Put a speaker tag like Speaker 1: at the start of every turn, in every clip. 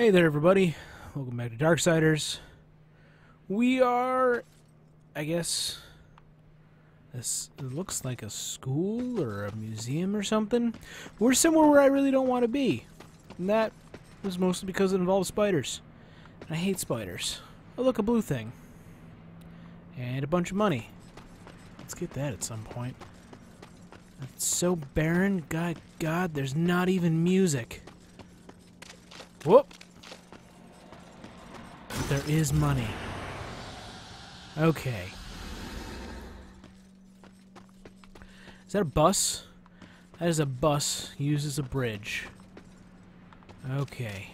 Speaker 1: Hey there, everybody. Welcome back to Darksiders. We are, I guess, this looks like a school or a museum or something. We're somewhere where I really don't want to be. And that was mostly because it involves spiders. And I hate spiders. Oh, look, a blue thing. And a bunch of money. Let's get that at some point. It's so barren. God, God, there's not even music. Whoop! There is money. Okay. Is that a bus? That is a bus used as a bridge. Okay.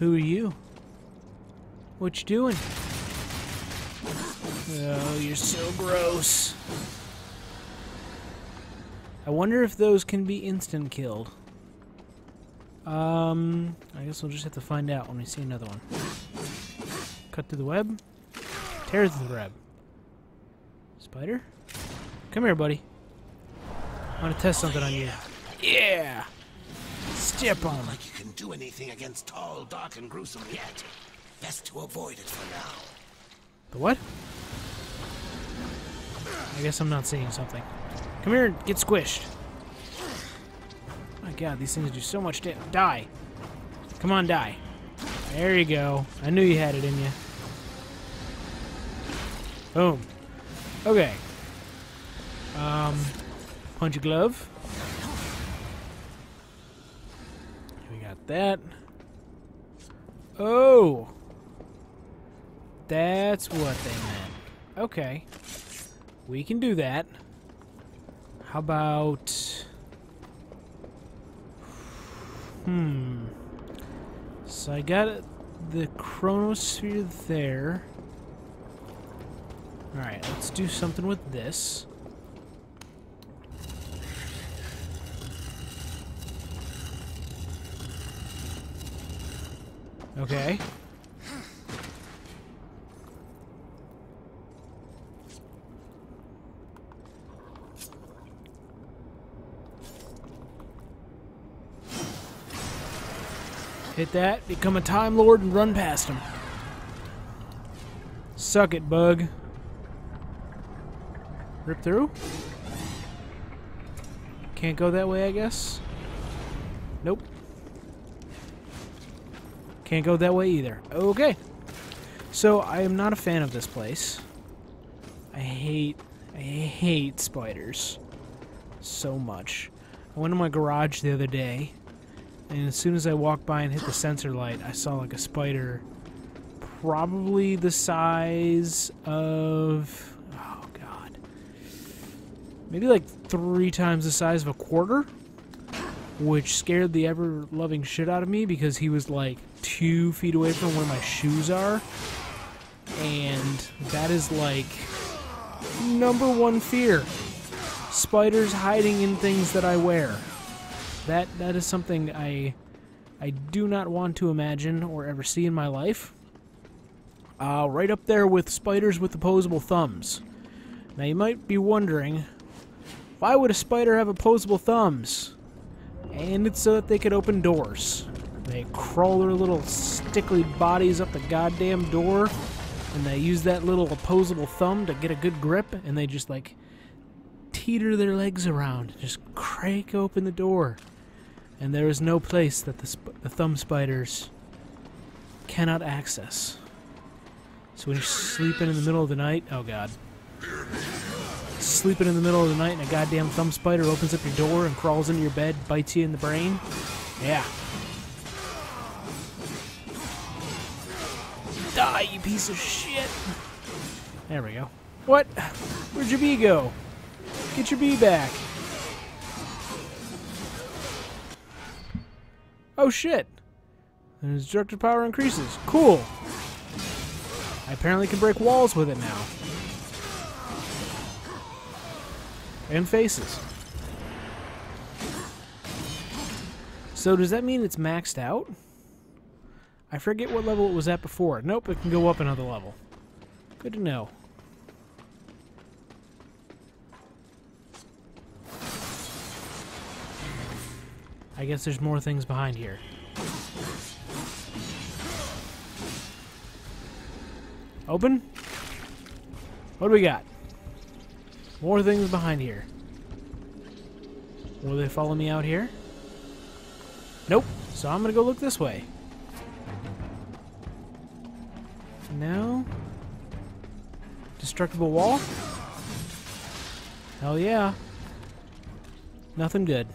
Speaker 1: Who are you? What you doing? Oh, you're so gross. I wonder if those can be instant killed. Um, I guess we'll just have to find out when we see another one. Cut through the web. Tear through the web. Spider? Come here, buddy. I want to test something on you. Yeah! Step on
Speaker 2: like you can do anything against tall, dark, and gruesome yet. Best to avoid it for now.
Speaker 1: The what? I guess I'm not seeing something. Come here and get squished. My god, these things do so much damage. Die. Come on, die. There you go. I knew you had it in you. Boom. Okay. Um, punch a glove. We got that. Oh! That's what they meant. Okay. We can do that. How about... Hmm. So I got the chronosphere there. Alright, let's do something with this. Okay. Hit that, become a Time Lord, and run past him. Suck it, bug. Rip through? Can't go that way, I guess? Nope. Can't go that way either. Okay. So, I am not a fan of this place. I hate, I hate spiders. So much. I went to my garage the other day, and as soon as I walked by and hit the sensor light, I saw like a spider probably the size of oh god. Maybe like 3 times the size of a quarter, which scared the ever loving shit out of me because he was like 2 feet away from where my shoes are. And that is like number one fear. Spiders hiding in things that I wear. That that is something I I do not want to imagine or ever see in my life. Uh, right up there with spiders with opposable thumbs. Now you might be wondering, why would a spider have opposable thumbs? And it's so that they could open doors. They crawl their little stickly bodies up the goddamn door, and they use that little opposable thumb to get a good grip, and they just like teeter their legs around, just crank open the door and there is no place that the, the thumb spiders cannot access. So when you're sleeping in the middle of the night, oh god. Sleeping in the middle of the night and a goddamn thumb spider opens up your door and crawls into your bed, bites you in the brain. Yeah. Die, you piece of shit! There we go. What? Where'd your bee go? Get your bee back. Oh shit! And his destructive power increases. Cool! I apparently can break walls with it now. And faces. So does that mean it's maxed out? I forget what level it was at before. Nope, it can go up another level. Good to know. I guess there's more things behind here. Open? What do we got? More things behind here. Will they follow me out here? Nope. So I'm gonna go look this way. No. Destructible wall? Hell yeah. Nothing good.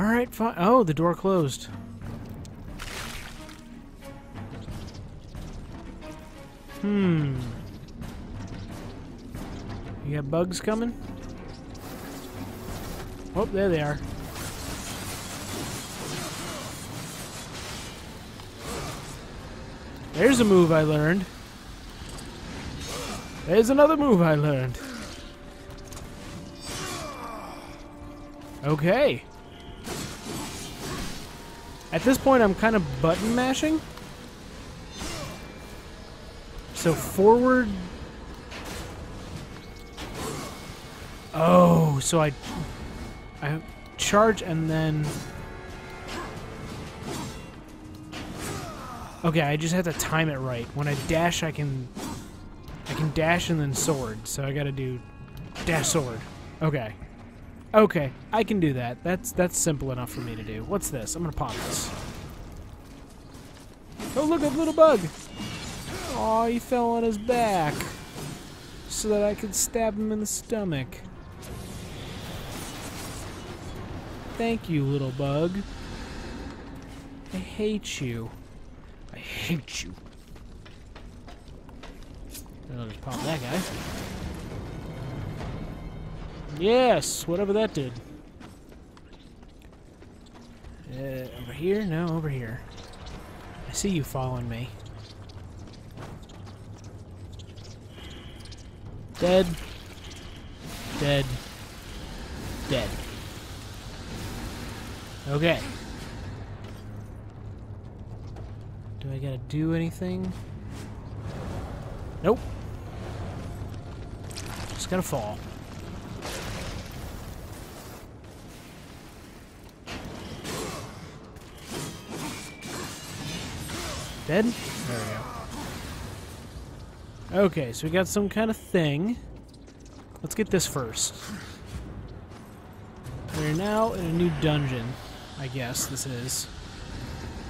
Speaker 1: Alright, fine. Oh, the door closed. Hmm. You got bugs coming? Oh, there they are. There's a move I learned. There's another move I learned. Okay. At this point, I'm kind of button mashing. So forward. Oh, so I, I charge and then. Okay, I just have to time it right. When I dash, I can, I can dash and then sword. So I got to do dash sword. Okay. Okay, I can do that. That's that's simple enough for me to do. What's this? I'm gonna pop this. Oh, look, a little bug. Oh, he fell on his back. So that I could stab him in the stomach. Thank you, little bug. I hate you. I hate you. I'll just pop that guy. Yes, whatever that did. Uh, over here? No, over here. I see you following me. Dead. Dead. Dead. Okay. Do I gotta do anything? Nope. Just gotta fall. Dead? There we go. Okay, so we got some kind of thing. Let's get this first. We're now in a new dungeon, I guess this is.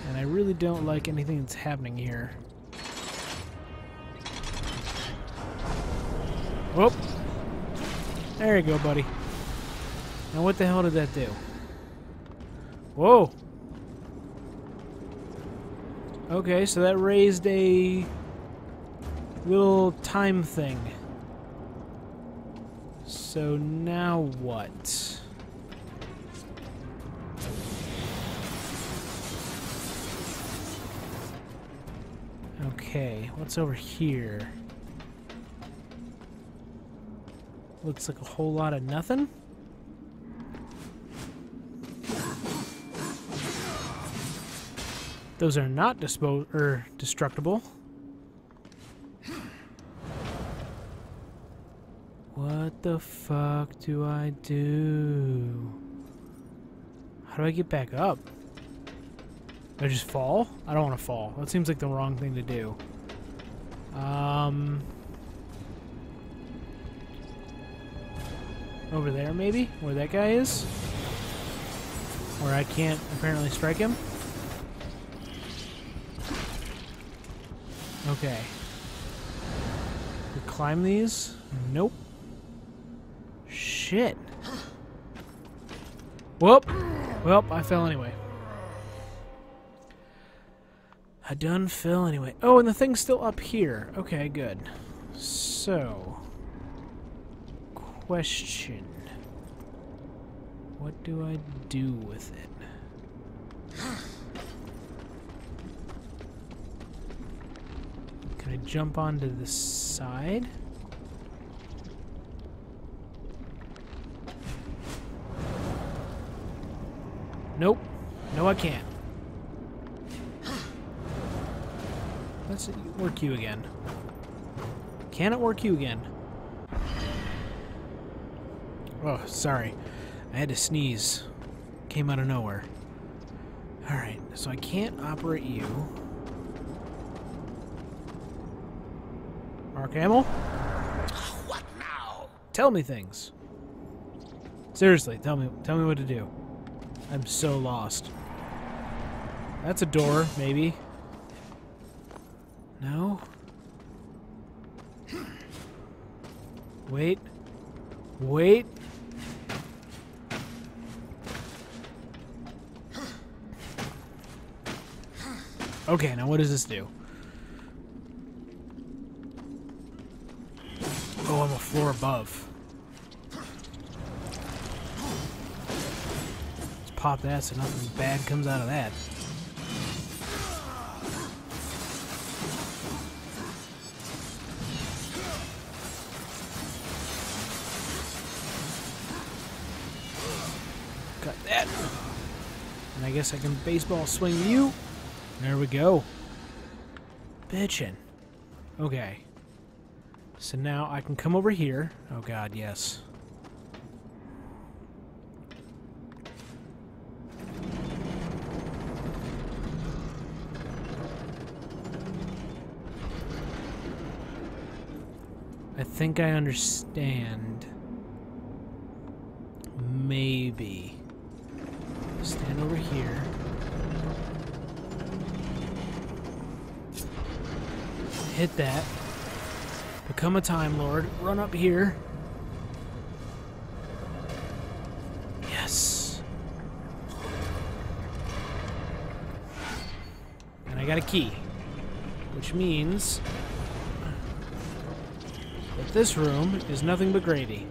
Speaker 1: And I really don't like anything that's happening here. Whoop! There you go, buddy. Now what the hell did that do? Whoa! Okay, so that raised a little time thing. So now what? Okay, what's over here? Looks like a whole lot of nothing. Those are not dispo er destructible. What the fuck do I do? How do I get back up? I just fall? I don't want to fall. That seems like the wrong thing to do. Um... Over there, maybe? Where that guy is? Where I can't apparently strike him? Okay. We climb these? Nope. Shit. Whoop. Well, I fell anyway. I done fell anyway. Oh, and the thing's still up here. Okay, good. So... Question. What do I do with it? I jump onto the side? Nope. No, I can't. Let's work you again. Can it work you again? Oh, sorry. I had to sneeze. came out of nowhere. Alright, so I can't operate you. Arc ammo?
Speaker 2: What now?
Speaker 1: Tell me things. Seriously, tell me tell me what to do. I'm so lost. That's a door, maybe. No? Wait. Wait. Okay, now what does this do? Oh, I'm a floor above. Let's pop that so nothing bad comes out of that. Got that. And I guess I can baseball swing you. There we go. Bitchin'. Okay. So now I can come over here. Oh god, yes. I think I understand. Maybe. Stand over here. Hit that. Become a Time Lord. Run up here. Yes. And I got a key. Which means that this room is nothing but gravy.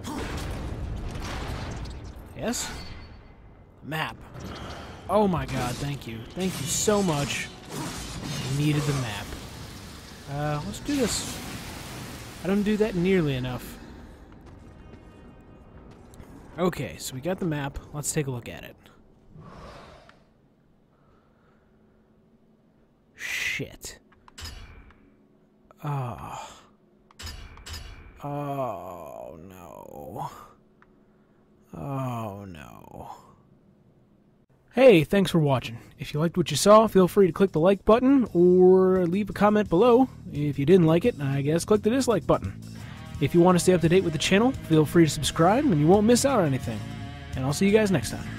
Speaker 1: Yes? Map. Oh my god, thank you. Thank you so much. I needed the map. Uh, let's do this. I don't do that nearly enough. Okay, so we got the map. Let's take a look at it. Shit. Oh. Oh, no. Oh, no. Hey, thanks for watching. If you liked what you saw, feel free to click the like button or leave a comment below. If you didn't like it, I guess click the dislike button. If you want to stay up to date with the channel, feel free to subscribe and you won't miss out on anything. And I'll see you guys next time.